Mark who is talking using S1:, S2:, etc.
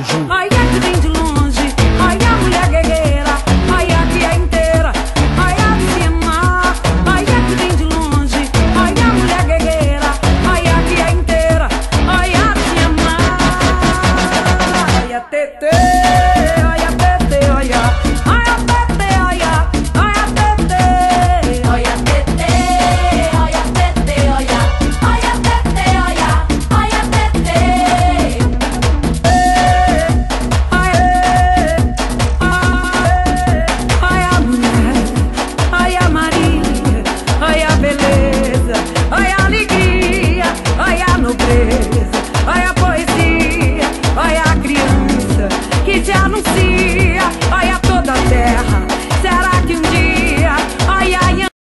S1: anjo. Olha que vem de longe, olha a mulher guerreira, olha que é inteira, olha de cima. Olha que vem de longe, olha a mulher guerreira, olha que é inteira, olha de cima. É olha, Tete.